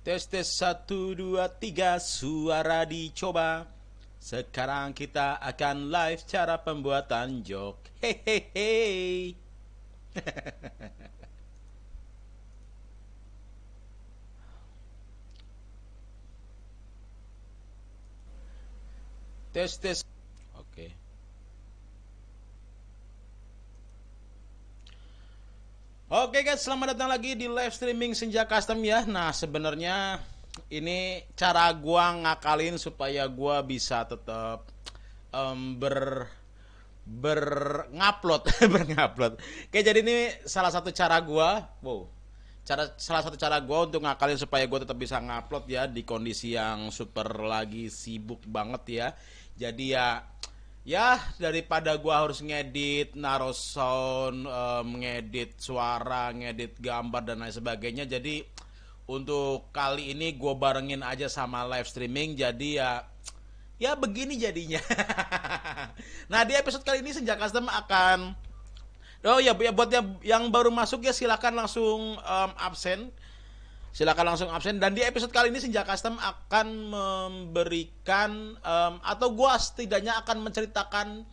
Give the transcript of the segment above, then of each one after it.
Tes tes satu dua tiga suara dicoba. Sekarang kita akan live cara pembuatan joke. Hehehe. tes tes. Oke. Oke guys, selamat datang lagi di live streaming Senja Custom ya. Nah, sebenarnya ini cara gua ngakalin supaya gua bisa tetap um, ber ber ngupload, ber Oke, jadi ini salah satu cara gua. Wow. Cara salah satu cara gua untuk ngakalin supaya gua tetap bisa ngupload ya di kondisi yang super lagi sibuk banget ya. Jadi ya ya daripada gua harus ngedit, naruh sound, um, ngedit suara, ngedit gambar dan lain sebagainya. Jadi untuk kali ini gue barengin aja sama live streaming. Jadi ya ya begini jadinya. nah di episode kali ini Senja Custom akan Oh ya, ya buat yang, yang baru masuk ya silakan langsung um, absen silakan langsung absen dan di episode kali ini Senja Custom akan memberikan um, atau gua setidaknya akan menceritakan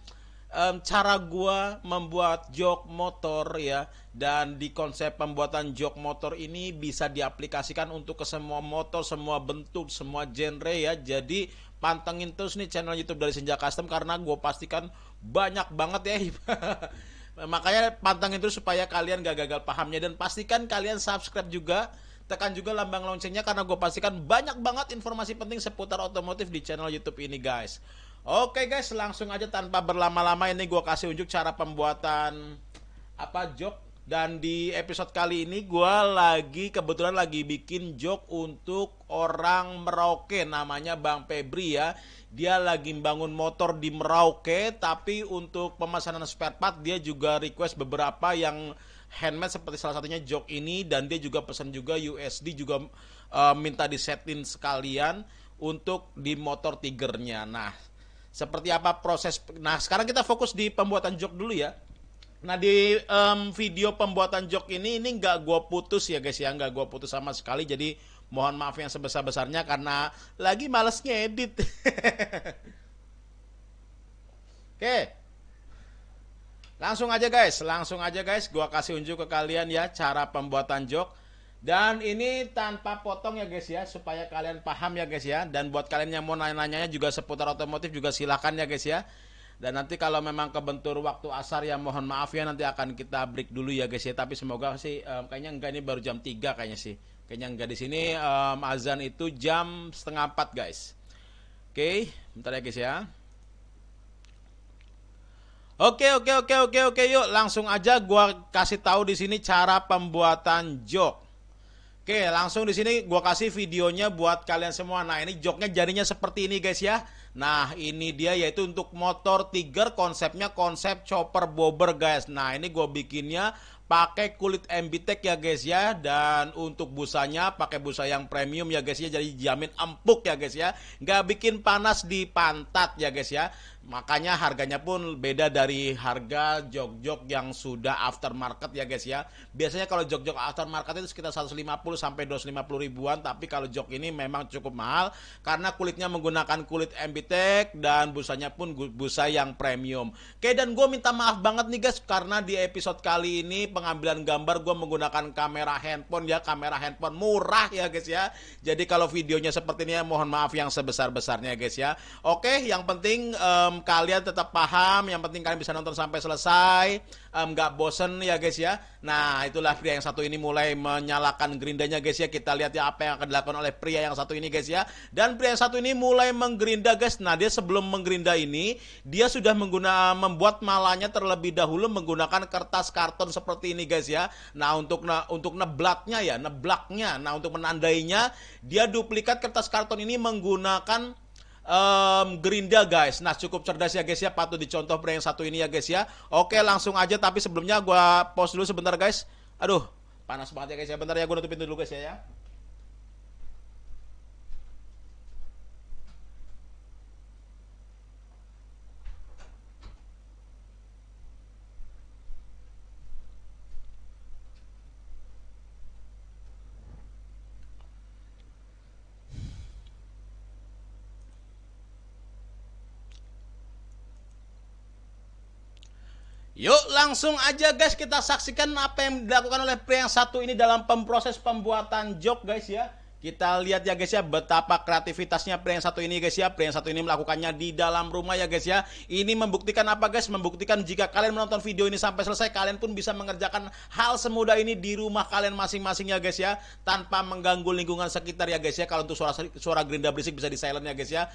um, cara gua membuat jok motor ya dan di konsep pembuatan jok motor ini bisa diaplikasikan untuk ke semua motor, semua bentuk, semua genre ya. Jadi pantengin terus nih channel YouTube dari Senja Custom karena gue pastikan banyak banget ya. Makanya pantengin terus supaya kalian gak gagal pahamnya dan pastikan kalian subscribe juga tekan juga lambang loncengnya karena gue pastikan banyak banget informasi penting seputar otomotif di channel YouTube ini guys. Oke guys, langsung aja tanpa berlama-lama ini gue kasih unjuk cara pembuatan apa jok dan di episode kali ini gue lagi kebetulan lagi bikin jok untuk orang Merauke namanya Bang Febri ya. Dia lagi bangun motor di Merauke tapi untuk pemesanan spare part dia juga request beberapa yang handmade seperti salah satunya jok ini dan dia juga pesan juga USD juga uh, minta disetin sekalian untuk di motor Tigernya. Nah, seperti apa proses? Nah, sekarang kita fokus di pembuatan jok dulu ya. Nah di um, video pembuatan jok ini ini nggak gue putus ya guys ya nggak gue putus sama sekali jadi mohon maaf yang sebesar besarnya karena lagi males ngedit. Oke, Langsung aja guys, langsung aja guys, gua kasih unjuk ke kalian ya cara pembuatan jok. Dan ini tanpa potong ya guys ya, supaya kalian paham ya guys ya. Dan buat kalian yang mau nanya-nanyanya juga seputar otomotif juga silahkan ya guys ya. Dan nanti kalau memang kebentur waktu asar ya mohon maaf ya nanti akan kita break dulu ya guys ya. Tapi semoga sih um, kayaknya enggak ini baru jam 3 kayaknya sih. Kayaknya enggak di sini um, azan itu jam setengah 4 guys. Oke, bentar ya guys ya. Oke oke oke oke oke yuk langsung aja gua kasih tahu di sini cara pembuatan jok. Oke, langsung di sini gua kasih videonya buat kalian semua. Nah, ini joknya jadinya seperti ini guys ya. Nah, ini dia yaitu untuk motor Tiger konsepnya konsep chopper bobber guys. Nah, ini gue bikinnya pakai kulit MBTEK ya guys ya dan untuk busanya pakai busa yang premium ya guys ya jadi jamin empuk ya guys ya nggak bikin panas di pantat ya guys ya makanya harganya pun beda dari harga jok-jok yang sudah aftermarket ya guys ya. Biasanya kalau jok-jok aftermarket itu sekitar 150 sampai 250 ribuan tapi kalau jok ini memang cukup mahal karena kulitnya menggunakan kulit MBTEK dan busanya pun busa yang premium. Oke dan gue minta maaf banget nih guys karena di episode kali ini pengambilan gambar gue menggunakan kamera handphone ya. Kamera handphone murah ya guys ya. Jadi kalau videonya seperti ini ya mohon maaf yang sebesar-besarnya guys ya. Oke yang penting um, kalian tetap paham, yang penting kalian bisa nonton sampai selesai, nggak um, bosen ya guys ya. Nah itulah pria yang satu ini mulai menyalakan gerindanya guys ya. Kita lihat ya apa yang akan dilakukan oleh pria yang satu ini guys ya. Dan pria yang satu ini mulai menggerinda guys. Nah dia sebelum menggerinda ini, dia sudah mengguna membuat malanya terlebih dahulu menggunakan kertas karton seperti ini guys ya. Nah untuk nah, untuk neblatnya ya, neblaknya. Nah untuk menandainya, dia duplikat kertas karton ini menggunakan um, Gerinda guys. Nah cukup cerdas ya guys ya, patut dicontoh brand yang satu ini ya guys ya. Oke langsung aja, tapi sebelumnya gue pause dulu sebentar guys. Aduh, panas banget ya guys ya. Bentar ya, gue nutupin dulu guys ya. ya. Yuk langsung aja guys kita saksikan apa yang dilakukan oleh pria yang satu ini dalam pemproses pembuatan joke guys ya. Kita lihat ya guys ya betapa kreativitasnya pria yang satu ini guys ya. Pria yang satu ini melakukannya di dalam rumah ya guys ya. Ini membuktikan apa guys? Membuktikan jika kalian menonton video ini sampai selesai kalian pun bisa mengerjakan hal semudah ini di rumah kalian masing-masing ya guys ya. Tanpa mengganggu lingkungan sekitar ya guys ya. Kalau untuk suara suara gerinda berisik bisa di silent ya guys ya.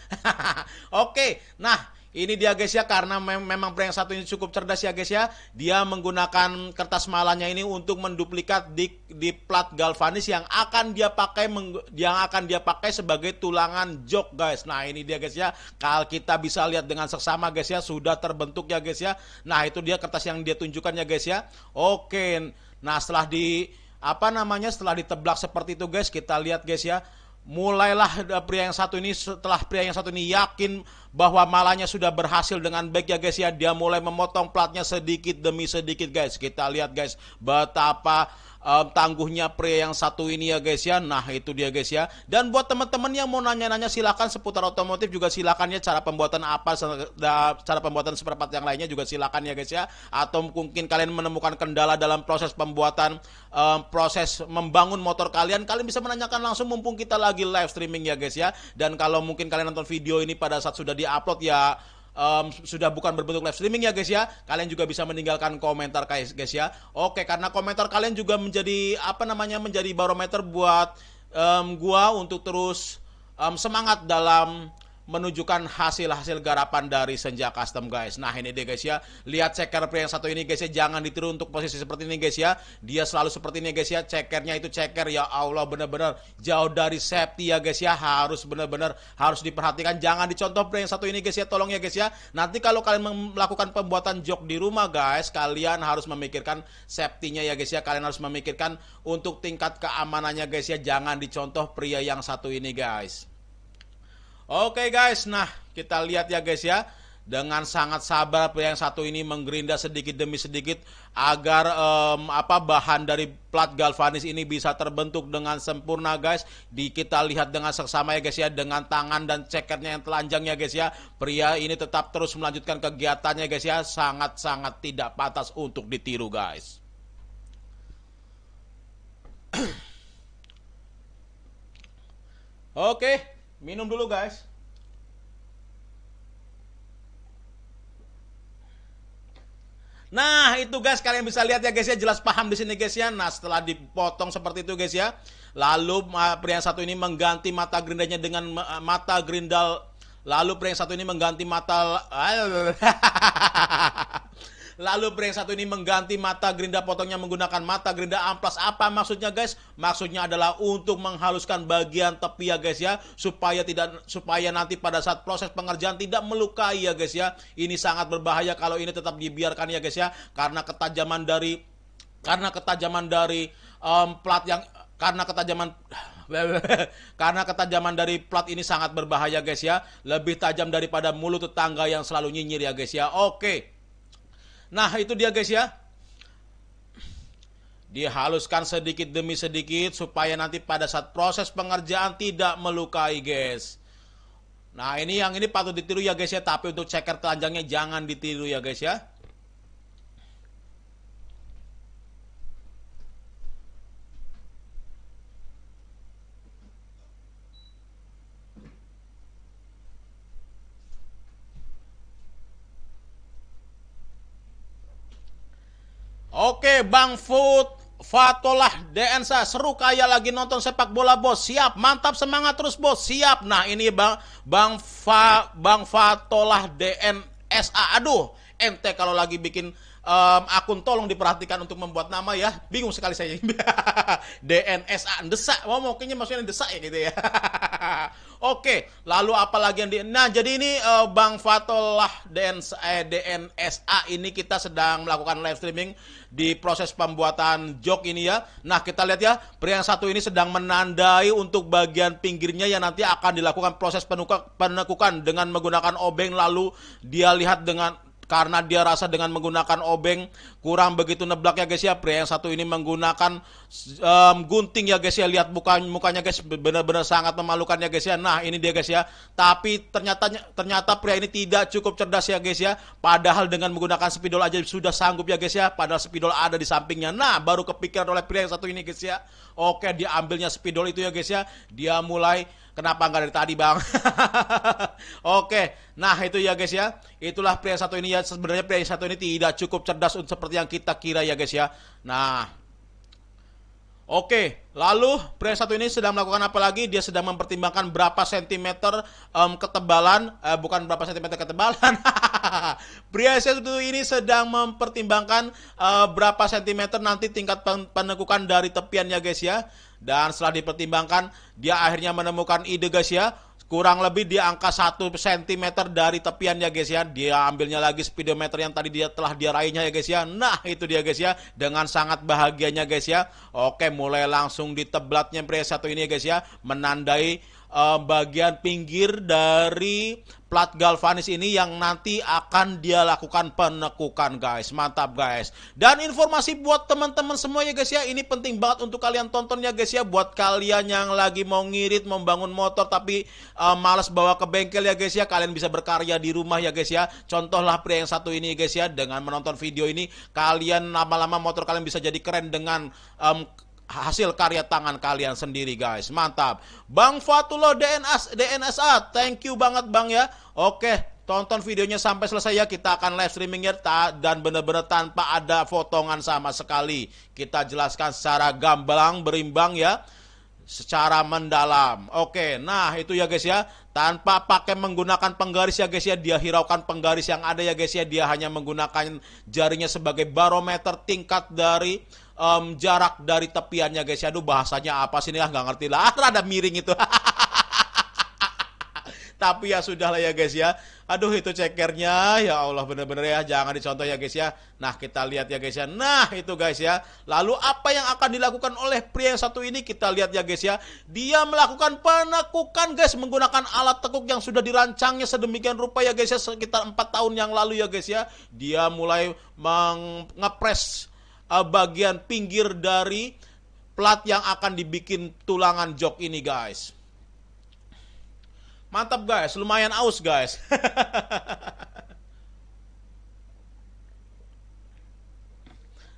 Oke, nah ini dia guys ya karena mem memang pria yang satu ini cukup cerdas ya guys ya. Dia menggunakan kertas malanya ini untuk menduplikat di di plat galvanis yang akan dia pakai yang akan dia pakai sebagai tulangan jok guys. Nah, ini dia guys ya. Kalau kita bisa lihat dengan seksama guys ya sudah terbentuk ya guys ya. Nah, itu dia kertas yang dia tunjukkan ya guys ya. Oke. Nah, setelah di apa namanya setelah diteblak seperti itu guys, kita lihat guys ya mulailah pria yang satu ini setelah pria yang satu ini yakin bahwa malanya sudah berhasil dengan baik ya guys ya dia mulai memotong platnya sedikit demi sedikit guys. Kita lihat guys betapa um, tangguhnya pria yang satu ini ya guys ya. Nah itu dia guys ya. Dan buat teman-teman yang mau nanya-nanya silahkan seputar otomotif juga silakan ya cara pembuatan apa, cara pembuatan seperempat yang lainnya juga silakan ya guys ya. Atau mungkin kalian menemukan kendala dalam proses pembuatan, um, proses membangun motor kalian, kalian bisa menanyakan langsung mumpung kita lagi live streaming ya guys ya. Dan kalau mungkin kalian nonton video ini pada saat sudah diupload ya um, sudah bukan berbentuk live streaming ya guys ya. Kalian juga bisa meninggalkan komentar guys guys ya. Oke, karena komentar kalian juga menjadi apa namanya menjadi barometer buat um, gua untuk terus um, semangat dalam menunjukkan hasil-hasil garapan dari Senja Custom guys. Nah ini dia guys ya. Lihat ceker pria yang satu ini guys ya. Jangan ditiru untuk posisi seperti ini guys ya. Dia selalu seperti ini guys ya. Cekernya itu ceker ya Allah benar-benar jauh dari safety ya guys ya. Harus benar-benar harus diperhatikan. Jangan dicontoh pria yang satu ini guys ya. Tolong ya guys ya. Nanti kalau kalian melakukan pembuatan jok di rumah guys. Kalian harus memikirkan safety-nya ya guys ya. Kalian harus memikirkan untuk tingkat keamanannya guys ya. Jangan dicontoh pria yang satu ini guys. Oke okay guys, nah kita lihat ya guys ya. Dengan sangat sabar yang satu ini menggerinda sedikit demi sedikit agar um, apa bahan dari plat galvanis ini bisa terbentuk dengan sempurna guys. Di kita lihat dengan seksama ya guys ya dengan tangan dan cekernya yang telanjang ya guys ya. Pria ini tetap terus melanjutkan kegiatannya guys ya. Sangat-sangat tidak pantas untuk ditiru guys. Oke, Minum dulu guys. Nah itu guys kalian bisa lihat ya guys ya jelas paham di sini guys ya. Nah setelah dipotong seperti itu guys ya, lalu pria yang satu ini mengganti mata gerindanya dengan mata gerindal. Lalu pria yang satu ini mengganti mata Lalu brand satu ini mengganti mata gerinda potongnya menggunakan mata gerinda amplas. Apa maksudnya guys? Maksudnya adalah untuk menghaluskan bagian tepi ya guys ya. Supaya tidak supaya nanti pada saat proses pengerjaan tidak melukai ya guys ya. Ini sangat berbahaya kalau ini tetap dibiarkan ya guys ya. Karena ketajaman dari karena ketajaman dari um, plat yang karena ketajaman karena ketajaman dari plat ini sangat berbahaya guys ya lebih tajam daripada mulut tetangga yang selalu nyinyir ya guys ya oke Nah itu dia guys ya. Dihaluskan sedikit demi sedikit supaya nanti pada saat proses pengerjaan tidak melukai guys. Nah ini yang ini patut ditiru ya guys ya. Tapi untuk ceker telanjangnya jangan ditiru ya guys ya. Oke, Bang Food Fatolah DNSA seru kayak lagi nonton sepak bola bos. Siap mantap semangat terus bos. Siap. Nah ini bang bang Fa bang Fatolah DNSA aduh ente kalau lagi bikin um, akun tolong diperhatikan untuk membuat nama ya. Bingung sekali saya DNSA desak mau oh, mungkinnya maksudnya desak ya gitu ya. Oke, lalu apalagi yang di? Nah, jadi ini uh, Bang Fatullah DNSA, eh, DNSA ini kita sedang melakukan live streaming di proses pembuatan jok ini ya. Nah, kita lihat ya, pria yang satu ini sedang menandai untuk bagian pinggirnya yang nanti akan dilakukan proses penekukan dengan menggunakan obeng. Lalu dia lihat dengan karena dia rasa dengan menggunakan obeng kurang begitu neblak ya guys ya. Pria yang satu ini menggunakan um, gunting ya guys ya. Lihat muka mukanya guys benar-benar sangat memalukan ya guys ya. Nah ini dia guys ya. Tapi ternyata ternyata pria ini tidak cukup cerdas ya guys ya. Padahal dengan menggunakan spidol aja sudah sanggup ya guys ya. Padahal spidol ada di sampingnya. Nah baru kepikiran oleh pria yang satu ini guys ya. Oke dia ambilnya spidol itu ya guys ya. Dia mulai Kenapa nggak dari tadi bang? Oke, nah itu ya guys ya. Itulah pria satu ini ya. Sebenarnya pria satu ini tidak cukup cerdas seperti yang kita kira ya guys ya. Nah, Oke, lalu pria satu ini sedang melakukan apa lagi? Dia sedang mempertimbangkan berapa sentimeter um, ketebalan, uh, bukan berapa sentimeter ketebalan. pria satu ini sedang mempertimbangkan uh, berapa sentimeter nanti tingkat penekukan dari tepiannya guys ya. Dan setelah dipertimbangkan, dia akhirnya menemukan ide guys ya. Kurang lebih di angka 1 cm dari tepian ya guys ya. Dia ambilnya lagi speedometer yang tadi dia telah dia raihnya ya guys ya. Nah itu dia guys ya. Dengan sangat bahagianya guys ya. Oke mulai langsung diteblatnya pria satu ini ya guys ya. Menandai uh, bagian pinggir dari plat galvanis ini yang nanti akan dia lakukan penekukan guys. Mantap guys. Dan informasi buat teman-teman semua ya guys ya. Ini penting banget untuk kalian tonton ya guys ya. Buat kalian yang lagi mau ngirit membangun motor tapi uh, males bawa ke bengkel ya guys ya. Kalian bisa berkarya di rumah ya guys ya. Contohlah pria yang satu ini guys ya. Dengan menonton video ini kalian lama-lama motor kalian bisa jadi keren dengan um, hasil karya tangan kalian sendiri guys. Mantap. Bang Fatullah DNS DNSA, thank you banget Bang ya. Oke, tonton videonya sampai selesai ya. Kita akan live streaming ya dan benar-benar tanpa ada potongan sama sekali. Kita jelaskan secara gamblang berimbang ya. Secara mendalam. Oke, nah itu ya guys ya. Tanpa pakai menggunakan penggaris ya guys ya. Dia hiraukan penggaris yang ada ya guys ya. Dia hanya menggunakan jarinya sebagai barometer tingkat dari um, jarak dari tepiannya guys. Aduh bahasanya apa sih nih lah nggak ngerti lah. Rada miring itu. Tapi ya sudah lah ya guys ya. Aduh itu cekernya. Ya Allah bener-bener ya. Jangan dicontoh ya guys ya. Nah kita lihat ya guys ya. Nah itu guys ya. Lalu apa yang akan dilakukan oleh pria yang satu ini. Kita lihat ya guys ya. Dia melakukan penekukan guys. Menggunakan alat tekuk yang sudah dirancangnya sedemikian rupa ya guys ya. Sekitar 4 tahun yang lalu ya guys ya. Dia mulai mengepres uh, bagian pinggir dari plat yang akan dibikin tulangan jok ini guys. Mantap guys, lumayan aus guys.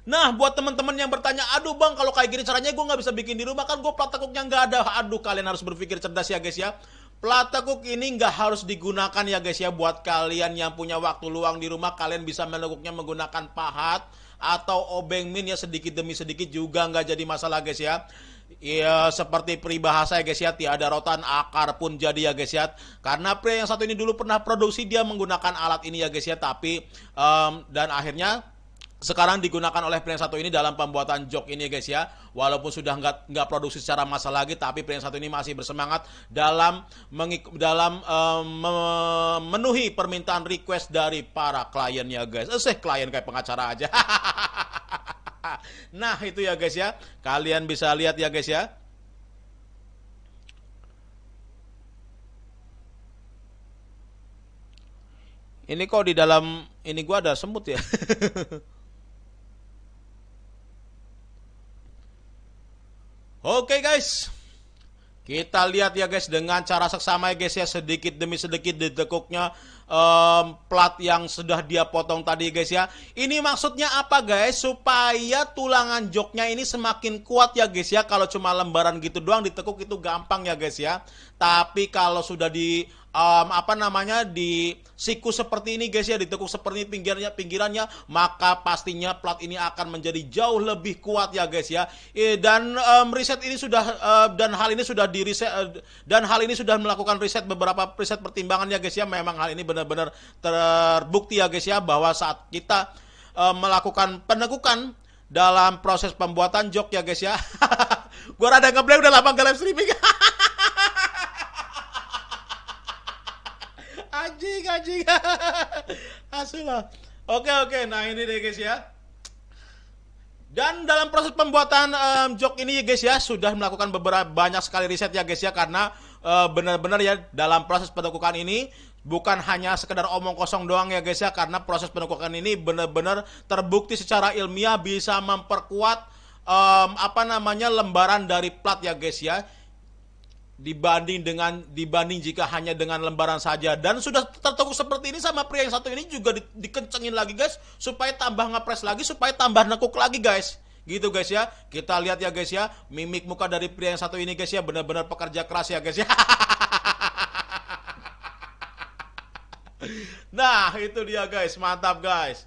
Nah, buat teman-teman yang bertanya, aduh bang, kalau kayak gini caranya gue nggak bisa bikin di rumah kan gue plat tekuknya nggak ada. Aduh, kalian harus berpikir cerdas ya guys ya. Plat tekuk ini nggak harus digunakan ya guys ya buat kalian yang punya waktu luang di rumah. Kalian bisa menekuknya menggunakan pahat atau obeng min ya sedikit demi sedikit juga nggak jadi masalah guys ya. Ya seperti peribahasa ya guys ya. Tiada rotan akar pun jadi ya guys ya. Karena pria yang satu ini dulu pernah produksi dia menggunakan alat ini ya guys ya. Tapi um, dan akhirnya sekarang digunakan oleh brand satu ini dalam pembuatan jok ini guys ya. Walaupun sudah nggak nggak produksi secara massa lagi tapi brand satu ini masih bersemangat dalam mengik dalam um, memenuhi permintaan request dari para kliennya guys. Eh klien kayak pengacara aja. Nah itu ya guys ya. Kalian bisa lihat ya guys ya. Ini kok di dalam ini gua ada semut ya Oke guys, kita lihat ya guys dengan cara seksama ya guys ya sedikit demi sedikit ditekuknya um, plat yang sudah dia potong tadi guys ya. Ini maksudnya apa guys? Supaya tulangan joknya ini semakin kuat ya guys ya. Kalau cuma lembaran gitu doang ditekuk itu gampang ya guys ya. Tapi kalau sudah di um, apa namanya di siku seperti ini guys ya ditekuk seperti ini pinggirannya pinggirannya maka pastinya plat ini akan menjadi jauh lebih kuat ya guys ya. Dan um, riset ini sudah uh, dan hal ini sudah di riset uh, dan hal ini sudah melakukan riset beberapa riset pertimbangan ya guys ya. Memang hal ini benar-benar terbukti ya guys ya bahwa saat kita uh, melakukan penekukan dalam proses pembuatan jok ya guys ya. Gua rada ngeblank udah lama gak live streaming anjing anjing. Lah. Oke oke. Nah ini deh guys ya. Dan dalam proses pembuatan um, jok ini guys ya sudah melakukan beberapa banyak sekali riset ya guys ya karena uh, benar-benar ya dalam proses penekukan ini bukan hanya sekedar omong kosong doang ya guys ya karena proses penekukan ini benar-benar terbukti secara ilmiah bisa memperkuat um, apa namanya lembaran dari plat ya guys ya dibanding dengan dibanding jika hanya dengan lembaran saja dan sudah tertekuk seperti ini sama pria yang satu ini juga di, dikencengin lagi guys supaya tambah ngepres lagi supaya tambah nekuk lagi guys Gitu guys ya. Kita lihat ya guys ya. Mimik muka dari pria yang satu ini guys ya. Benar-benar pekerja keras ya guys ya. nah itu dia guys. Mantap guys.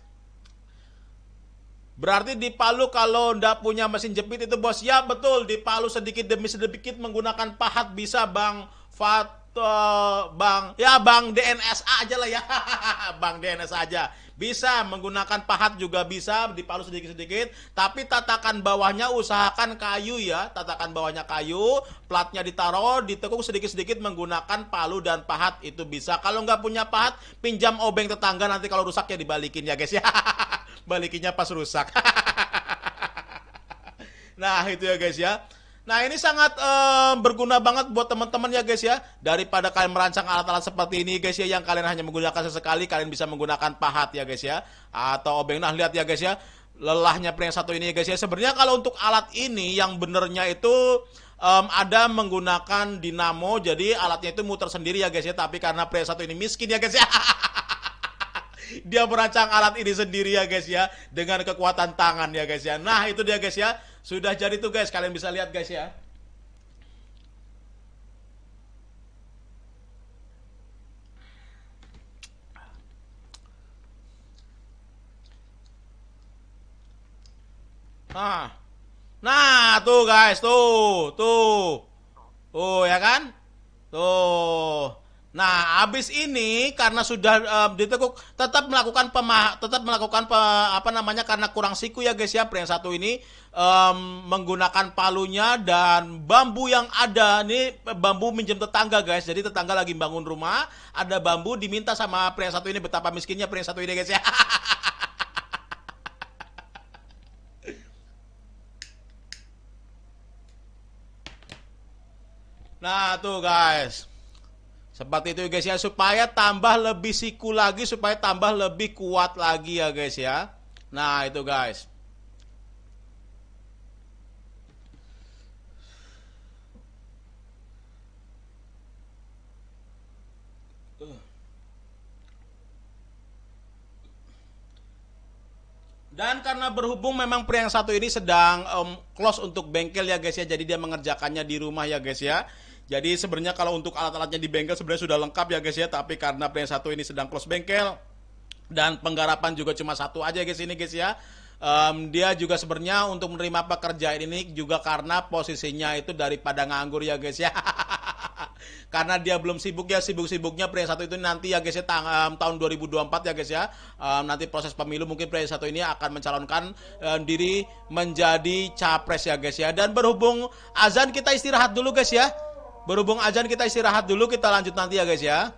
Berarti di Palu kalau ndak punya mesin jepit itu bos ya betul di Palu sedikit demi sedikit menggunakan pahat bisa bang Fat uh, Bang ya Bang DNSA aja lah ya. bang DNS aja. Bisa menggunakan pahat juga bisa dipalu sedikit-sedikit, tapi tatakan bawahnya usahakan kayu ya, tatakan bawahnya kayu, platnya ditaruh, ditekuk sedikit-sedikit menggunakan palu dan pahat itu bisa. Kalau nggak punya pahat, pinjam obeng tetangga nanti kalau rusak ya dibalikin ya guys ya. Balikinnya pas rusak. nah, itu ya guys ya. Nah ini sangat uh, berguna banget buat teman-teman ya guys ya. Daripada kalian merancang alat-alat seperti ini guys ya, yang kalian hanya menggunakan sesekali, kalian bisa menggunakan pahat ya guys ya. Atau obeng. Nah lihat ya guys ya, lelahnya pria satu ini ya guys ya. Sebenarnya kalau untuk alat ini yang benernya itu um, ada menggunakan dinamo, jadi alatnya itu muter sendiri ya guys ya. Tapi karena pria satu ini miskin ya guys ya. dia merancang alat ini sendiri ya guys ya dengan kekuatan tangan ya guys ya. Nah, itu dia guys ya. Sudah jadi tuh guys, kalian bisa lihat guys ya. Nah. Nah, tuh guys, tuh, tuh. Tuh ya kan? Tuh. Nah, habis ini karena sudah um, ditekuk tetap melakukan pemah tetap melakukan pe, apa namanya karena kurang siku ya guys ya. Yang satu ini um, menggunakan palunya dan bambu yang ada ini bambu minjem tetangga guys. Jadi tetangga lagi bangun rumah, ada bambu diminta sama pria satu ini betapa miskinnya pria satu ini guys ya. Nah, tuh guys. Seperti itu guys ya, supaya tambah lebih siku lagi, supaya tambah lebih kuat lagi ya guys ya. Nah itu guys. Dan karena berhubung memang pria yang satu ini sedang um, close untuk bengkel ya guys ya, jadi dia mengerjakannya di rumah ya guys ya. Jadi sebenarnya kalau untuk alat-alatnya di bengkel sebenarnya sudah lengkap ya guys ya, tapi karena plan satu ini sedang close bengkel dan penggarapan juga cuma satu aja guys ini guys ya. Um, dia juga sebenarnya untuk menerima pekerjaan ini juga karena posisinya itu daripada nganggur ya guys ya. karena dia belum sibuk ya sibuk-sibuknya pria satu itu nanti ya guys ya tang, um, tahun 2024 ya guys ya um, nanti proses pemilu mungkin pria satu ini akan mencalonkan um, diri menjadi capres ya guys ya dan berhubung azan kita istirahat dulu guys ya Berhubung ajan kita istirahat dulu, kita lanjut nanti ya guys ya.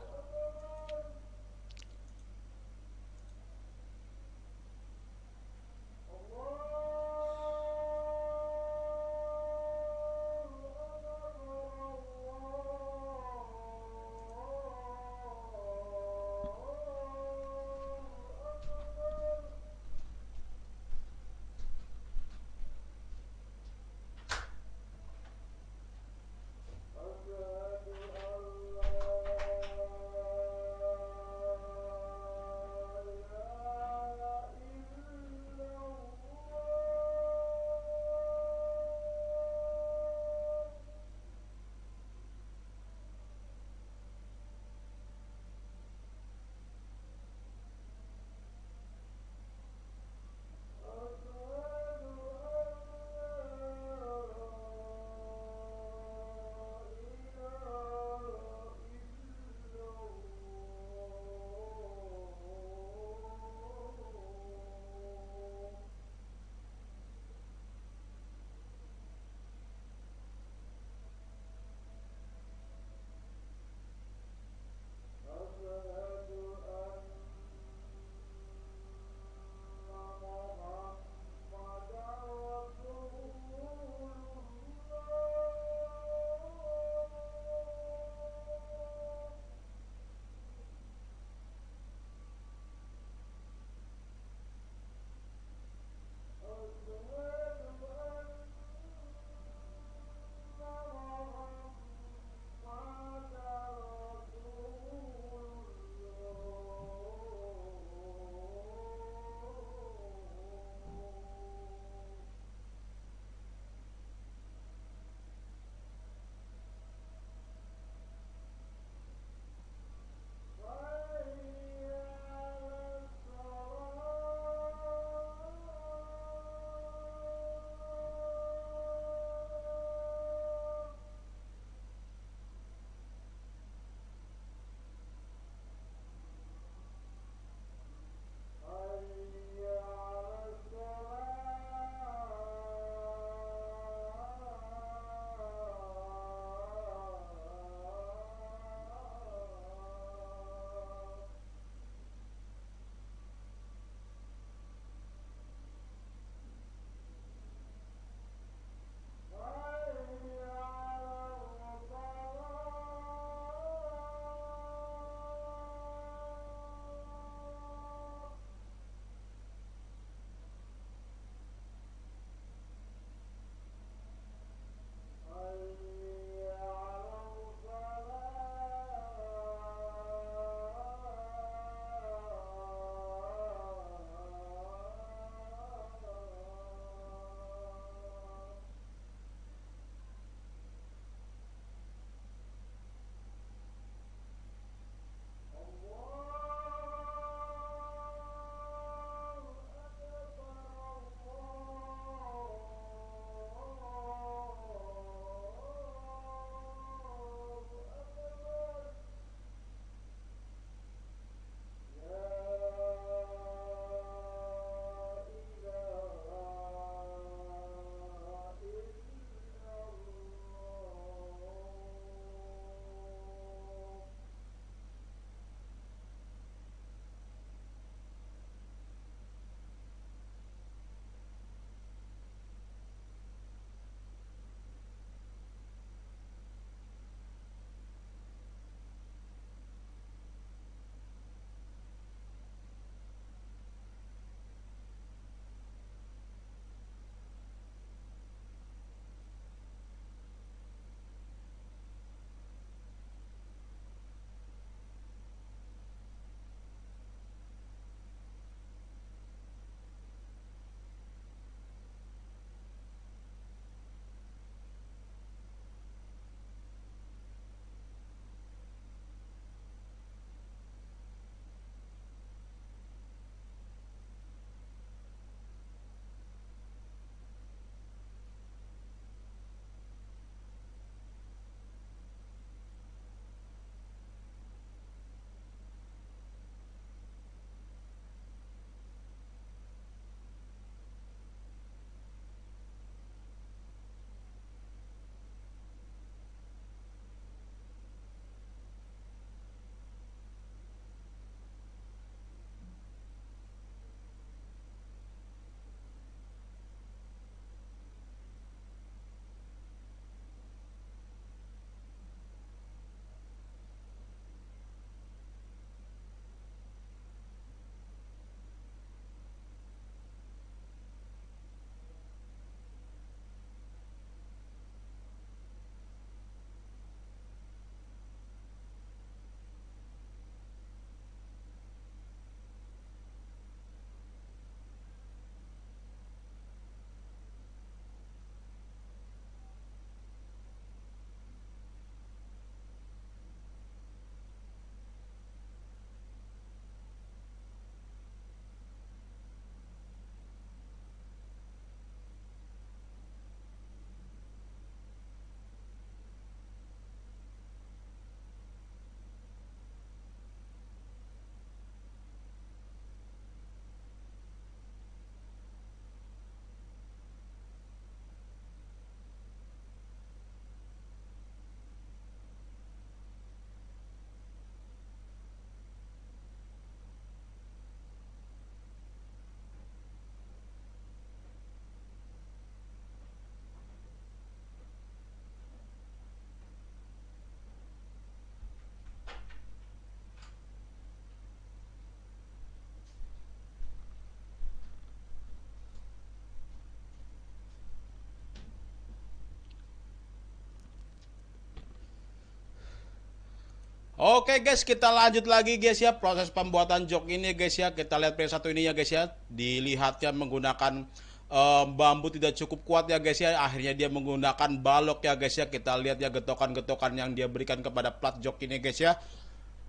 Oke guys, kita lanjut lagi guys ya proses pembuatan jok ini guys ya. Kita lihat pria satu ini ya guys ya. Dilihatnya menggunakan um, bambu tidak cukup kuat ya guys ya. Akhirnya dia menggunakan balok ya guys ya. Kita lihat ya getokan-getokan yang dia berikan kepada plat jok ini guys ya.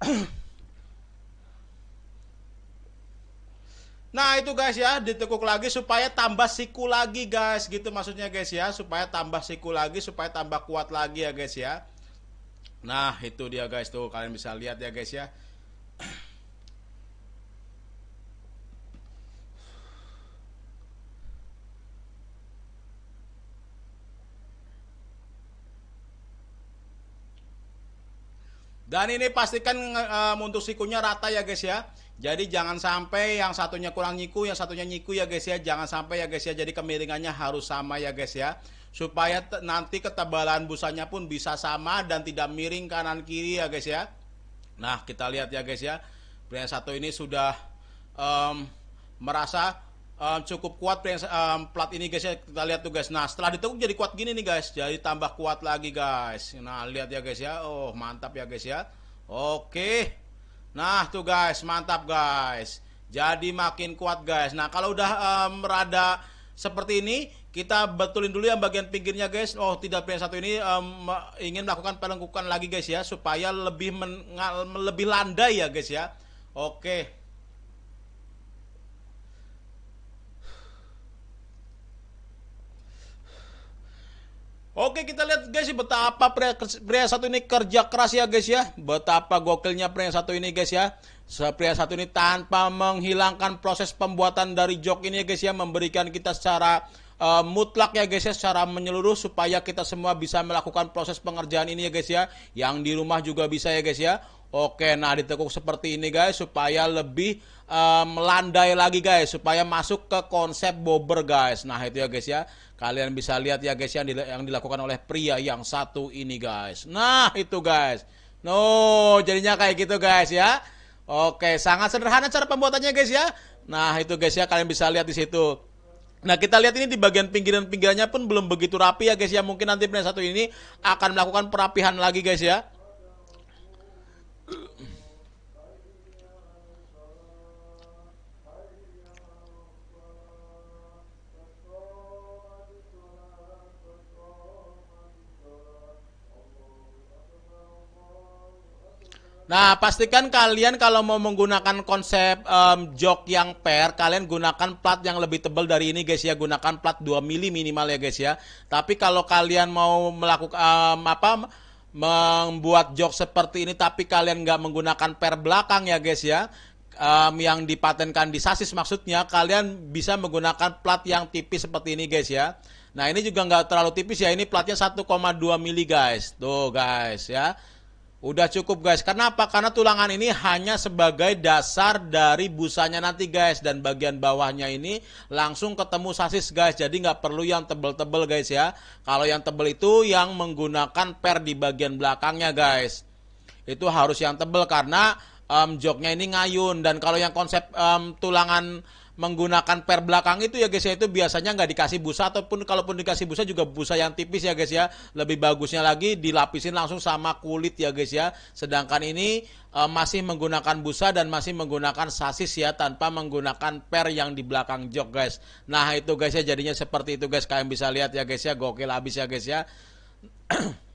Nah itu guys ya ditekuk lagi supaya tambah siku lagi guys gitu maksudnya guys ya supaya tambah siku lagi supaya tambah kuat lagi ya guys ya Nah itu dia guys tuh kalian bisa lihat ya guys ya Dan ini pastikan um, untuk sikunya rata ya guys ya. Jadi jangan sampai yang satunya kurang nyiku, yang satunya nyiku ya guys ya. Jangan sampai ya guys ya. Jadi kemiringannya harus sama ya guys ya supaya nanti ketebalan busanya pun bisa sama dan tidak miring kanan kiri ya guys ya. Nah kita lihat ya guys ya, pria satu ini sudah um, merasa um, cukup kuat pria um, plat ini guys ya. Kita lihat tuh guys. Nah setelah ditekuk jadi kuat gini nih guys, jadi tambah kuat lagi guys. Nah lihat ya guys ya, oh mantap ya guys ya. Oke, nah tuh guys mantap guys. Jadi makin kuat guys. Nah kalau udah um, seperti ini kita betulin dulu yang bagian pinggirnya guys. Oh tidak punya satu ini um, ingin melakukan pelengkukan lagi guys ya supaya lebih lebih landai ya guys ya. Oke Oke kita lihat guys betapa pria, pria satu ini kerja keras ya guys ya Betapa gokilnya pria satu ini guys ya Pria satu ini tanpa menghilangkan proses pembuatan dari jok ini ya guys ya Memberikan kita secara uh, mutlak ya guys ya secara menyeluruh supaya kita semua bisa melakukan proses pengerjaan ini ya guys ya. Yang di rumah juga bisa ya guys ya. Oke, nah ditekuk seperti ini guys supaya lebih uh, melandai lagi guys supaya masuk ke konsep bobber guys. Nah itu ya guys ya. Kalian bisa lihat ya guys yang, yang dilakukan oleh pria yang satu ini guys. Nah itu guys. No, jadinya kayak gitu guys ya. Oke, sangat sederhana cara pembuatannya guys ya. Nah itu guys ya kalian bisa lihat di situ. Nah kita lihat ini di bagian pinggiran-pinggirannya pun belum begitu rapi ya guys ya. Mungkin nanti pria satu ini akan melakukan perapihan lagi guys ya. Nah, pastikan kalian kalau mau menggunakan konsep um, jok yang pair, kalian gunakan plat yang lebih tebal dari ini guys ya. Gunakan plat 2 mili minimal ya guys ya. Tapi kalau kalian mau melakukan um, apa membuat jok seperti ini tapi kalian nggak menggunakan pair belakang ya guys ya. Um, yang dipatenkan di sasis maksudnya kalian bisa menggunakan plat yang tipis seperti ini guys ya. Nah, ini juga nggak terlalu tipis ya. Ini platnya 1,2 mili guys. Tuh guys ya. Udah cukup guys. Kenapa? Karena tulangan ini hanya sebagai dasar dari busanya nanti guys. Dan bagian bawahnya ini langsung ketemu sasis guys. Jadi nggak perlu yang tebel-tebel guys ya. Kalau yang tebel itu yang menggunakan per di bagian belakangnya guys. Itu harus yang tebel karena um, joknya ini ngayun. Dan kalau yang konsep um, tulangan menggunakan per belakang itu ya guys ya. Itu biasanya nggak dikasih busa ataupun kalaupun dikasih busa juga busa yang tipis ya guys ya. Lebih bagusnya lagi dilapisin langsung sama kulit ya guys ya. Sedangkan ini e, masih menggunakan busa dan masih menggunakan sasis ya tanpa menggunakan per yang di belakang jok guys. Nah itu guys ya jadinya seperti itu guys. Kalian bisa lihat ya guys ya. Gokil habis ya guys ya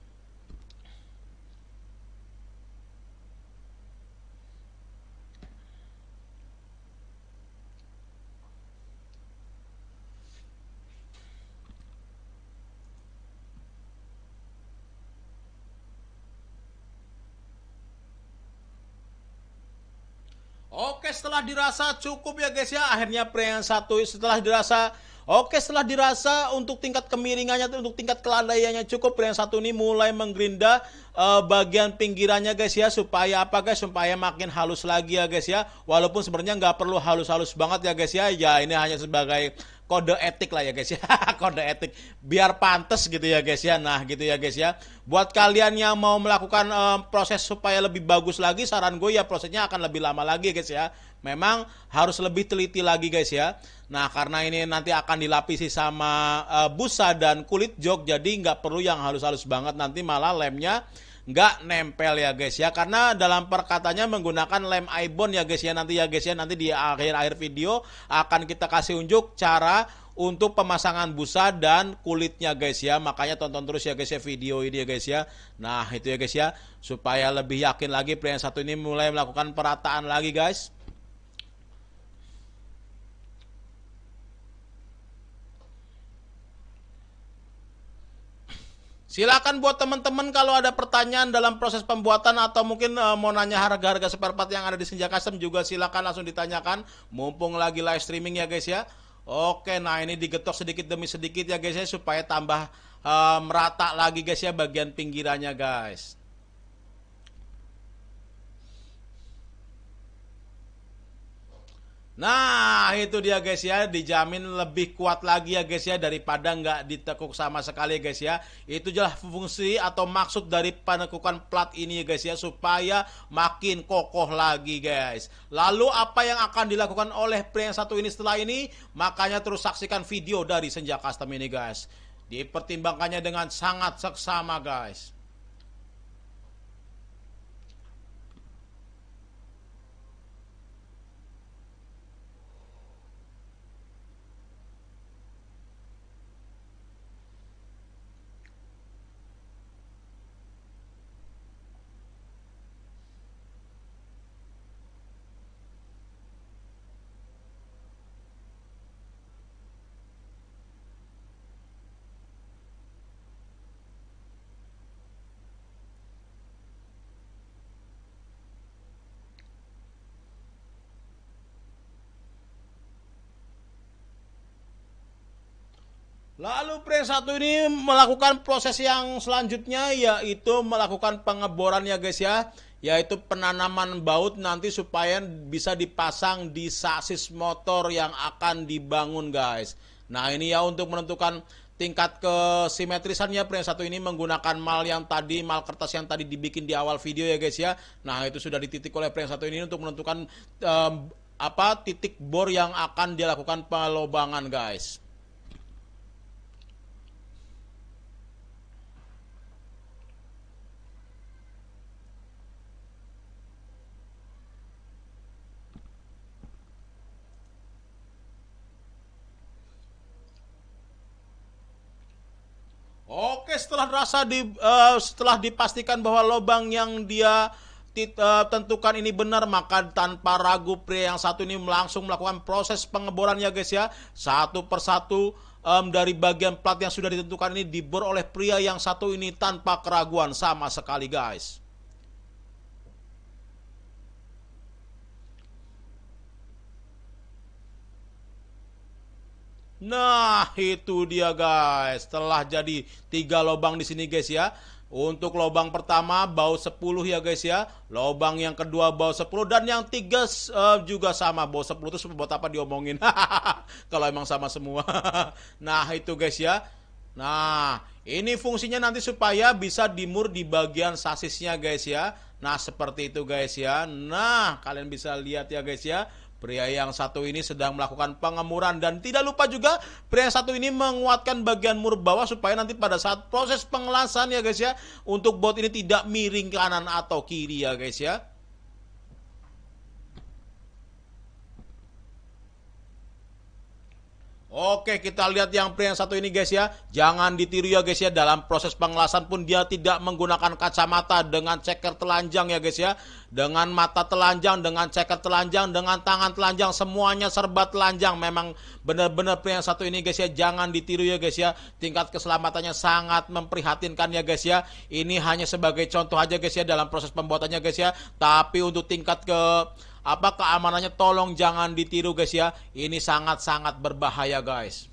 Oke setelah dirasa cukup ya guys ya. Akhirnya pre yang satu setelah dirasa. Oke setelah dirasa untuk tingkat kemiringannya untuk tingkat kelandaiannya cukup. Pre yang satu ini mulai menggerinda uh, bagian pinggirannya guys ya supaya apa guys? Supaya makin halus lagi ya guys ya. Walaupun sebenarnya nggak perlu halus-halus banget ya guys ya. Ya ini hanya sebagai kode etik lah ya guys ya. Kode etik. Biar pantas gitu ya guys ya. Nah gitu ya guys ya. Buat kalian yang mau melakukan um, proses supaya lebih bagus lagi saran gue ya prosesnya akan lebih lama lagi guys ya. Memang harus lebih teliti lagi guys ya. Nah karena ini nanti akan dilapisi sama uh, busa dan kulit jok jadi nggak perlu yang halus-halus banget. Nanti malah lemnya nggak nempel ya guys ya. Karena dalam perkatanya menggunakan lem ibon ya guys ya. Nanti ya guys ya. Nanti di akhir-akhir video akan kita kasih unjuk cara untuk pemasangan busa dan kulitnya guys ya. Makanya tonton terus ya guys ya video ini ya guys ya. Nah itu ya guys ya. Supaya lebih yakin lagi pria yang satu ini mulai melakukan perataan lagi guys Silakan buat teman-teman kalau ada pertanyaan dalam proses pembuatan atau mungkin uh, mau nanya harga-harga spare part yang ada di Senja Custom juga silakan langsung ditanyakan. Mumpung lagi live streaming ya guys ya. Oke, nah ini digetok sedikit demi sedikit ya guys ya supaya tambah uh, merata lagi guys ya bagian pinggirannya guys. Nah itu dia guys ya. Dijamin lebih kuat lagi ya guys ya daripada nggak ditekuk sama sekali ya guys ya. Itu jelas fungsi atau maksud dari penekukan plat ini ya guys ya supaya makin kokoh lagi guys. Lalu apa yang akan dilakukan oleh pria yang satu ini setelah ini? Makanya terus saksikan video dari Senja Custom ini guys. Dipertimbangkannya dengan sangat seksama guys Lalu pre satu ini melakukan proses yang selanjutnya yaitu melakukan pengeboran ya guys ya yaitu penanaman baut nanti supaya bisa dipasang di sasis motor yang akan dibangun guys. Nah ini ya untuk menentukan tingkat kesimetrisannya pre satu ini menggunakan mal yang tadi mal kertas yang tadi dibikin di awal video ya guys ya. Nah itu sudah dititik oleh pre satu ini untuk menentukan um, apa titik bor yang akan dilakukan pelobangan guys. Oke, setelah rasa di uh, setelah dipastikan bahwa lubang yang dia tit, uh, tentukan ini benar, maka tanpa ragu pria yang satu ini langsung melakukan proses pengeboran ya guys ya. Satu persatu um, dari bagian plat yang sudah ditentukan ini dibor oleh pria yang satu ini tanpa keraguan sama sekali guys. Nah, itu dia guys. Telah jadi tiga lubang di sini guys ya. Untuk lubang pertama bau 10 ya guys ya. Lubang yang kedua bau 10 dan yang tiga uh, juga sama bau 10 itu buat apa diomongin? Kalau emang sama semua. nah, itu guys ya. Nah, ini fungsinya nanti supaya bisa dimur di bagian sasisnya guys ya. Nah, seperti itu guys ya. Nah, kalian bisa lihat ya guys ya Pria yang satu ini sedang melakukan pengemuran dan tidak lupa juga pria yang satu ini menguatkan bagian mur bawah supaya nanti pada saat proses pengelasan ya guys ya untuk bot ini tidak miring kanan atau kiri ya guys ya. Oke, kita lihat yang pria yang satu ini guys ya. Jangan ditiru ya guys ya. Dalam proses pengelasan pun dia tidak menggunakan kacamata dengan ceker telanjang ya guys ya. Dengan mata telanjang, dengan ceker telanjang, dengan tangan telanjang, semuanya serba telanjang. Memang benar-benar pria yang satu ini guys ya. Jangan ditiru ya guys ya. Tingkat keselamatannya sangat memprihatinkan ya guys ya. Ini hanya sebagai contoh aja guys ya dalam proses pembuatannya guys ya. Tapi untuk tingkat ke apa keamanannya tolong jangan ditiru guys ya. Ini sangat-sangat berbahaya guys.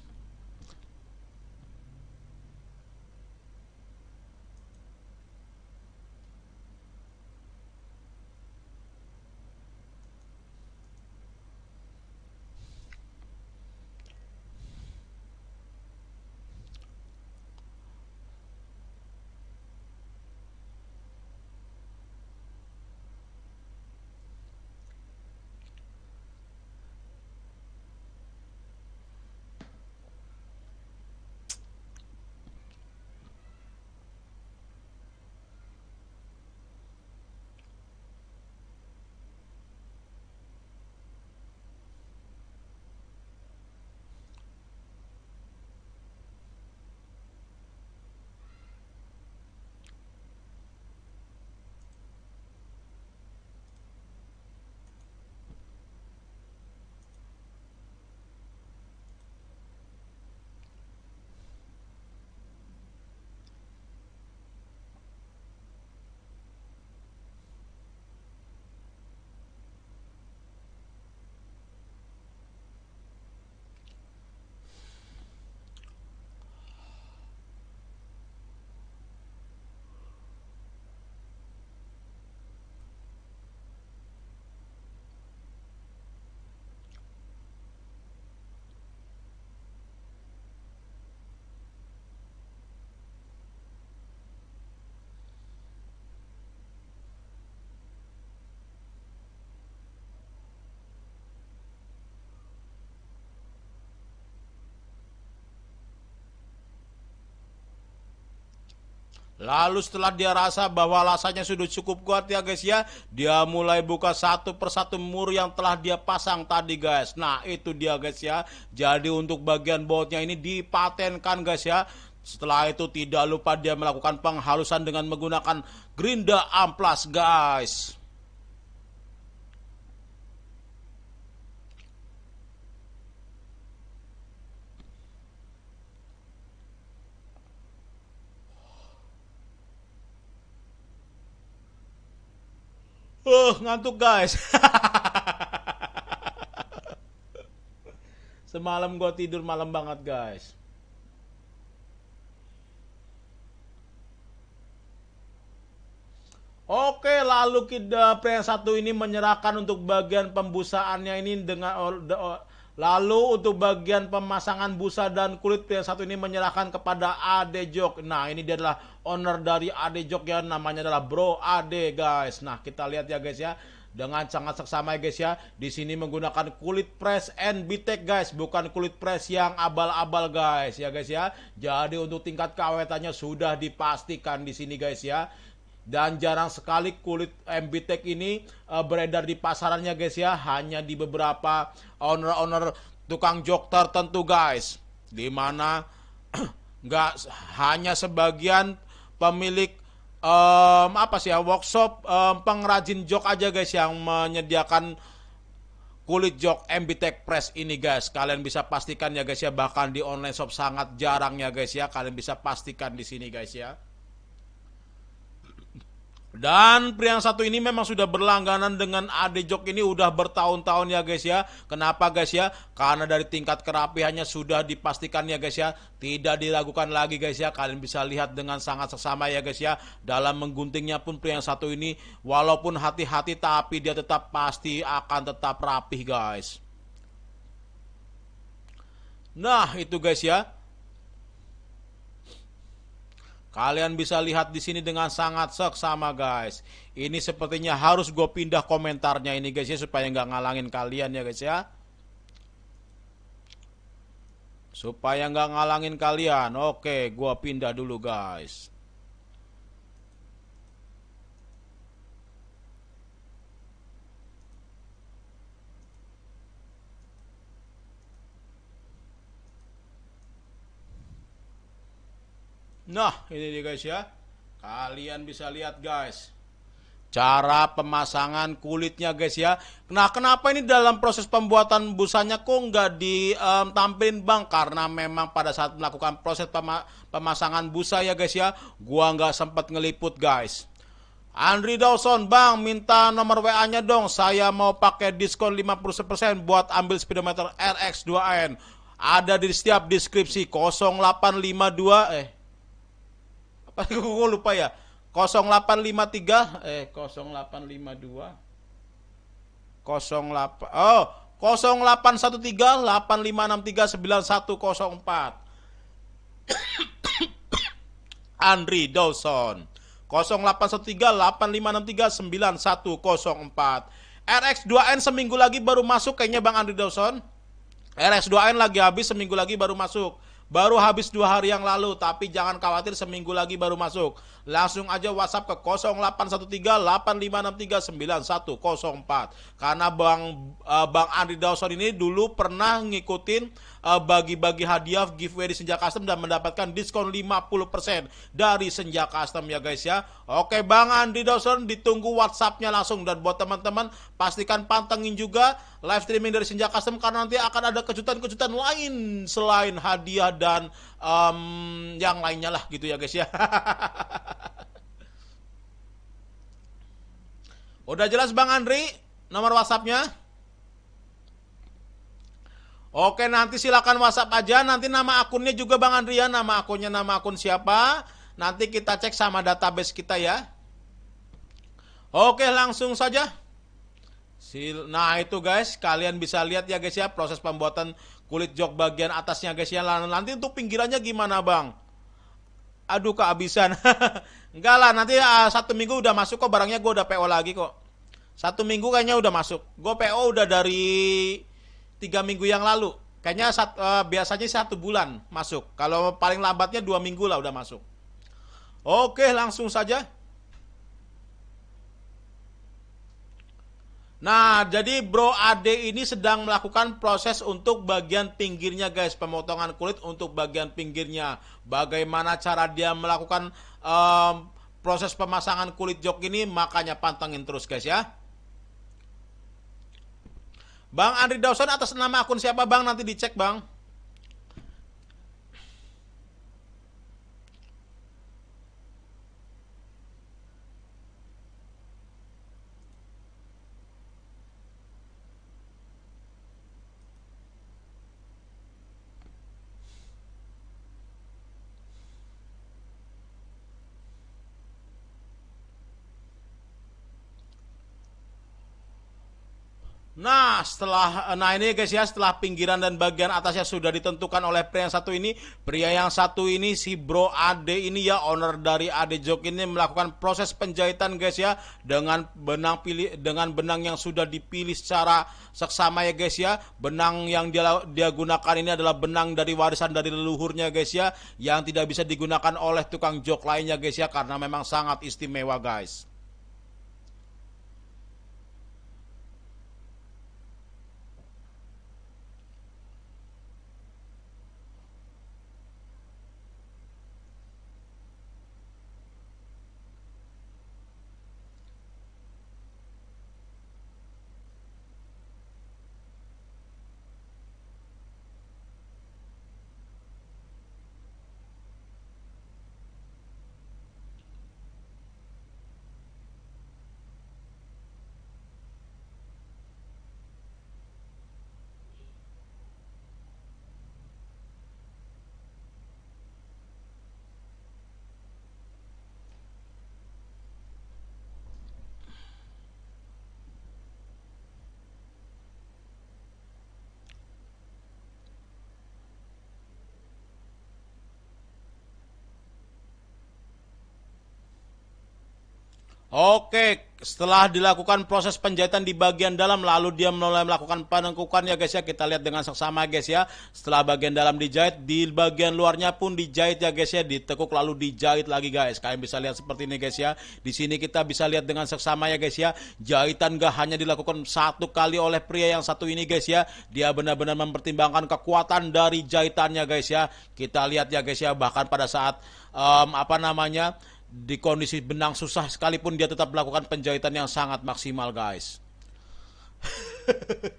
Lalu setelah dia rasa bahwa alasannya sudah cukup kuat ya guys ya, dia mulai buka satu persatu mur yang telah dia pasang tadi guys. Nah itu dia guys ya. Jadi untuk bagian bautnya ini dipatenkan guys ya. Setelah itu tidak lupa dia melakukan penghalusan dengan menggunakan Grinda Amplas guys. Uh, ngantuk guys. Semalam gue tidur malam banget guys. Oke, lalu kita pria satu ini menyerahkan untuk bagian pembusaannya ini dengan Lalu untuk bagian pemasangan busa dan kulit pria satu ini menyerahkan kepada Ade Jok. Nah ini dia adalah owner dari Ade Jok ya namanya adalah Bro Ade guys. Nah kita lihat ya guys ya dengan sangat seksama ya guys ya. Di sini menggunakan kulit press and bitek guys, bukan kulit press yang abal-abal guys ya guys ya. Jadi untuk tingkat keawetannya sudah dipastikan di sini guys ya dan jarang sekali kulit MBTEK ini uh, beredar di pasarannya guys ya. Hanya di beberapa owner-owner tukang jok tertentu guys. Di mana nggak hanya sebagian pemilik um, apa sih ya workshop um, pengrajin jok aja guys yang menyediakan kulit jok MBTEK Press ini guys. Kalian bisa pastikan ya guys ya. Bahkan di online shop sangat jarang ya guys ya. Kalian bisa pastikan di sini guys ya dan pria yang satu ini memang sudah berlangganan dengan Ade Jok ini udah bertahun-tahun ya guys ya. Kenapa guys ya? Karena dari tingkat kerapihannya sudah dipastikan ya guys ya. Tidak diragukan lagi guys ya. Kalian bisa lihat dengan sangat seksama ya guys ya. Dalam mengguntingnya pun pria yang satu ini walaupun hati-hati tapi dia tetap pasti akan tetap rapih guys. Nah itu guys ya. Kalian bisa lihat di sini dengan sangat seksama guys. Ini sepertinya harus gue pindah komentarnya ini guys ya supaya nggak ngalangin kalian ya guys ya. Supaya nggak ngalangin kalian. Oke, gue pindah dulu guys. Nah, ini dia guys ya. Kalian bisa lihat guys. Cara pemasangan kulitnya guys ya. Nah, kenapa ini dalam proses pembuatan busanya kok nggak ditampilin um, bang? Karena memang pada saat melakukan proses pema pemasangan busa ya guys ya, gua nggak sempat ngeliput guys. Andri Dawson, Bang, minta nomor WA-nya dong. Saya mau pakai diskon 50% buat ambil speedometer RX2N. Ada di setiap deskripsi 0852 eh apa lupa ya. 0853 eh 0852 08 oh 0813 8563 9104 Andri Dawson. 0813 8563 9104 RX2N seminggu lagi baru masuk kayaknya Bang Andri Dawson. RX2N lagi habis seminggu lagi baru masuk Baru habis dua hari yang lalu, tapi jangan khawatir seminggu lagi baru masuk. Langsung aja WhatsApp ke 0813-8563-9104. Karena Bang uh, Bang Andri Dawson ini dulu pernah ngikutin bagi-bagi hadiah giveaway di Senja Custom dan mendapatkan diskon 50% dari Senja Custom ya guys ya. Oke Bang Andri Dawson ditunggu WhatsAppnya langsung dan buat teman-teman pastikan pantengin juga live streaming dari Senja Custom karena nanti akan ada kejutan-kejutan lain selain hadiah dan um, yang lainnya lah gitu ya guys ya. Udah jelas Bang Andri nomor WhatsAppnya? Oke nanti silakan WhatsApp aja nanti nama akunnya juga Bang Andrian nama akunnya nama akun siapa nanti kita cek sama database kita ya. Oke langsung saja. Nah itu guys, kalian bisa lihat ya guys ya proses pembuatan kulit jok bagian atasnya guys ya. Nanti untuk pinggirannya gimana bang? Aduh kehabisan. Enggak lah, nanti uh, satu minggu udah masuk kok barangnya gue udah PO lagi kok. Satu minggu kayaknya udah masuk. Gue PO udah dari tiga minggu yang lalu. Kayaknya sat, uh, biasanya satu bulan masuk. Kalau paling lambatnya dua minggu lah udah masuk. Oke, langsung saja. Nah, jadi Bro Ade ini sedang melakukan proses untuk bagian pinggirnya guys, pemotongan kulit untuk bagian pinggirnya. Bagaimana cara dia melakukan um, proses pemasangan kulit jok ini, makanya pantengin terus guys ya. Bang Andri Dawson atas nama akun siapa bang? Nanti dicek bang. Nah, setelah nah ini guys ya, setelah pinggiran dan bagian atasnya sudah ditentukan oleh pria yang satu ini, pria yang satu ini si Bro Ade ini ya owner dari Ade Jok ini melakukan proses penjahitan guys ya dengan benang pilih dengan benang yang sudah dipilih secara seksama ya guys ya. Benang yang dia dia gunakan ini adalah benang dari warisan dari leluhurnya guys ya yang tidak bisa digunakan oleh tukang jok lainnya guys ya karena memang sangat istimewa guys. Oke, setelah dilakukan proses penjahitan di bagian dalam, lalu dia mulai melakukan penengkukan ya guys ya. Kita lihat dengan seksama guys ya. Setelah bagian dalam dijahit, di bagian luarnya pun dijahit ya guys ya. Ditekuk lalu dijahit lagi guys. Kalian bisa lihat seperti ini guys ya. Di sini kita bisa lihat dengan seksama ya guys ya. Jahitan gak hanya dilakukan satu kali oleh pria yang satu ini guys ya. Dia benar-benar mempertimbangkan kekuatan dari jahitannya guys ya. Kita lihat ya guys ya. Bahkan pada saat um, apa namanya di kondisi benang susah sekalipun dia tetap melakukan penjahitan yang sangat maksimal guys.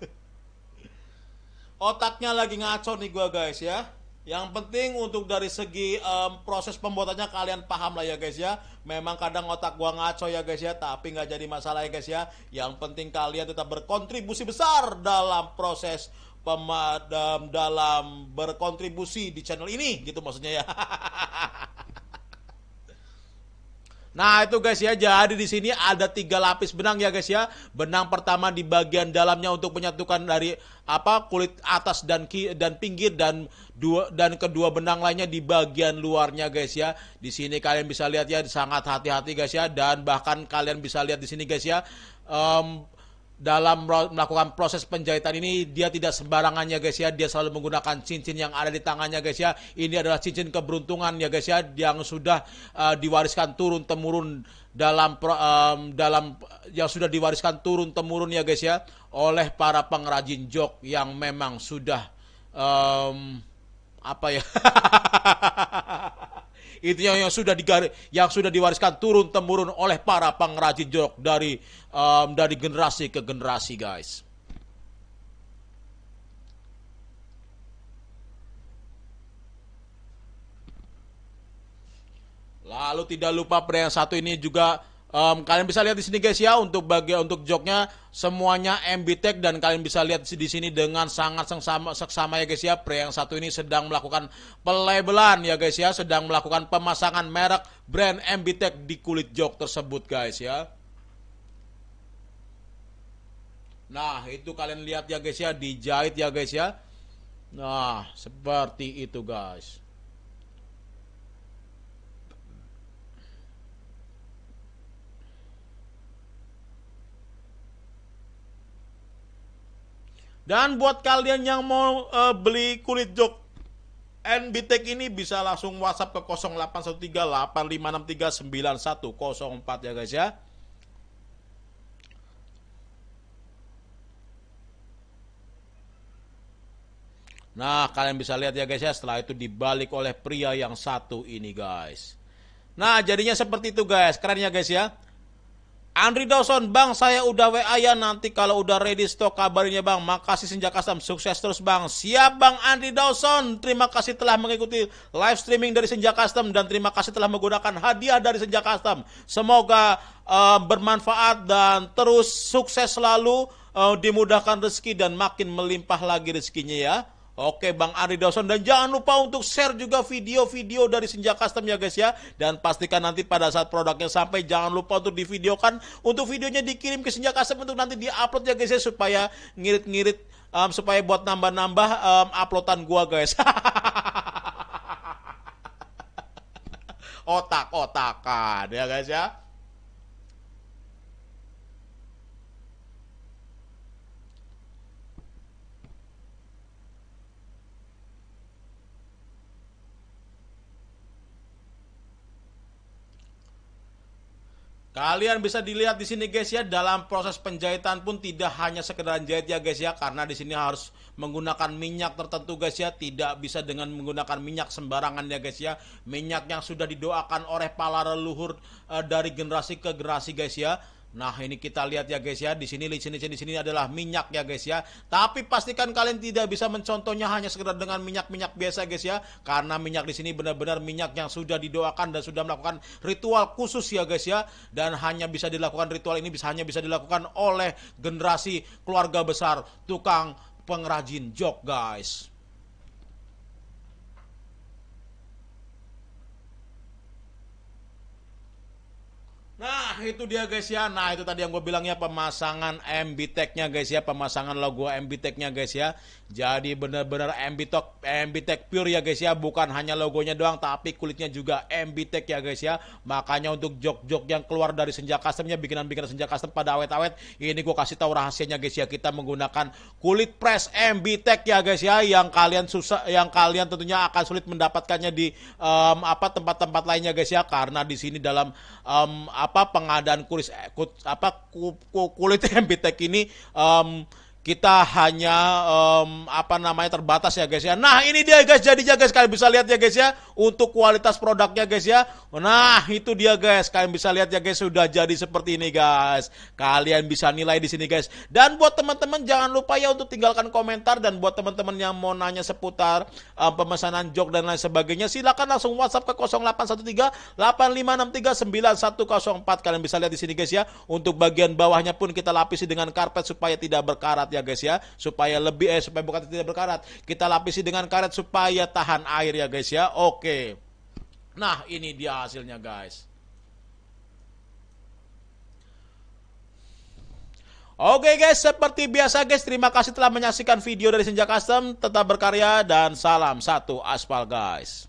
Otaknya lagi ngaco nih gua guys ya. Yang penting untuk dari segi um, proses pembuatannya kalian paham lah ya guys ya. Memang kadang otak gua ngaco ya guys ya tapi nggak jadi masalah ya guys ya. Yang penting kalian tetap berkontribusi besar dalam proses pemadam dalam berkontribusi di channel ini gitu maksudnya ya Nah itu guys ya, jadi di sini ada tiga lapis benang ya guys ya. Benang pertama di bagian dalamnya untuk menyatukan dari apa kulit atas dan ki, dan pinggir dan dua dan kedua benang lainnya di bagian luarnya guys ya. Di sini kalian bisa lihat ya sangat hati-hati guys ya dan bahkan kalian bisa lihat di sini guys ya. Um, dalam melakukan proses penjahitan ini dia tidak sembarangannya guys ya. Dia selalu menggunakan cincin yang ada di tangannya guys ya. Ini adalah cincin keberuntungan ya guys ya yang sudah uh, diwariskan turun temurun dalam um, dalam yang sudah diwariskan turun temurun ya guys ya oleh para pengrajin jok yang memang sudah um, apa ya itu yang, yang sudah digari, yang sudah diwariskan turun temurun oleh para pengrajin jok dari um, dari generasi ke generasi guys. Lalu tidak lupa pria yang satu ini juga Um, kalian bisa lihat di sini guys ya untuk bagian untuk joknya semuanya MB Tech dan kalian bisa lihat di sini dengan sangat seksama, seksama ya guys ya. Pria yang satu ini sedang melakukan pelabelan ya guys ya, sedang melakukan pemasangan merek brand MB Tech di kulit jok tersebut guys ya. Nah, itu kalian lihat ya guys ya, dijahit ya guys ya. Nah, seperti itu guys. Dan buat kalian yang mau uh, beli kulit jok NBTek ini bisa langsung WhatsApp ke 081385639104 ya guys ya. Nah, kalian bisa lihat ya guys ya, setelah itu dibalik oleh pria yang satu ini guys. Nah, jadinya seperti itu guys. Keren ya guys ya. Andri Dawson, Bang saya udah WA ya nanti kalau udah ready stok kabarnya Bang. Makasih Senja Custom, sukses terus Bang. Siap Bang Andri Dawson, terima kasih telah mengikuti live streaming dari Senja Custom dan terima kasih telah menggunakan hadiah dari Senja Custom. Semoga uh, bermanfaat dan terus sukses selalu, uh, dimudahkan rezeki dan makin melimpah lagi rezekinya ya. Oke Bang Ari Dawson dan jangan lupa untuk share juga video-video dari Senja Custom ya guys ya dan pastikan nanti pada saat produknya sampai jangan lupa untuk divideokan untuk videonya dikirim ke Senja Custom untuk nanti diupload ya guys ya supaya ngirit-ngirit um, supaya buat nambah-nambah um, uploadan gua guys. Otak-otakan ya guys ya. Kalian bisa dilihat di sini guys ya. Dalam proses penjahitan pun tidak hanya sekedar jahit ya guys ya. Karena di sini harus menggunakan minyak tertentu guys ya. Tidak bisa dengan menggunakan minyak sembarangan ya guys ya. Minyak yang sudah didoakan oleh para leluhur uh, dari generasi ke generasi guys ya Nah, ini kita lihat ya guys ya. Di sini di sini di sini adalah minyak ya guys ya. Tapi pastikan kalian tidak bisa mencontohnya hanya sekedar dengan minyak-minyak biasa guys ya. Karena minyak di sini benar-benar minyak yang sudah didoakan dan sudah melakukan ritual khusus ya guys ya. Dan hanya bisa dilakukan ritual ini bisa hanya bisa dilakukan oleh generasi keluarga besar tukang pengrajin jok guys. Nah itu dia guys ya. Nah itu tadi yang gue bilang ya Pemasangan MB Tech-nya guys ya. Pemasangan logo MB Tech-nya guys ya Jadi benar-benar MB Tech, MB Tech pure ya guys ya. Bukan hanya logonya doang Tapi kulitnya juga MB Tech ya guys ya. Makanya untuk jok-jok yang keluar dari senja customnya Bikinan-bikinan senja custom pada awet-awet Ini gue kasih tahu rahasianya guys ya. Kita menggunakan kulit press MB Tech ya guys ya Yang kalian susah Yang kalian tentunya akan sulit mendapatkannya di um, apa tempat-tempat lainnya guys ya. Karena di sini dalam um, apa pengadaan kulit apa kulit MBTEK ini um, kita hanya um, apa namanya terbatas ya guys ya. Nah ini dia guys jadinya guys kalian bisa lihat ya guys ya untuk kualitas produknya guys ya. Nah itu dia guys kalian bisa lihat ya guys sudah jadi seperti ini guys. Kalian bisa nilai di sini guys. Dan buat teman-teman jangan lupa ya untuk tinggalkan komentar dan buat teman-teman yang mau nanya seputar um, pemesanan jok dan lain sebagainya silakan langsung WhatsApp ke 0813 8563 9104 kalian bisa lihat di sini guys ya. Untuk bagian bawahnya pun kita lapisi dengan karpet supaya tidak berkarat ya guys ya supaya lebih eh supaya bukan tidak berkarat kita lapisi dengan karet supaya tahan air ya guys ya oke nah ini dia hasilnya guys Oke guys, seperti biasa guys, terima kasih telah menyaksikan video dari Senja Custom. Tetap berkarya dan salam satu aspal guys.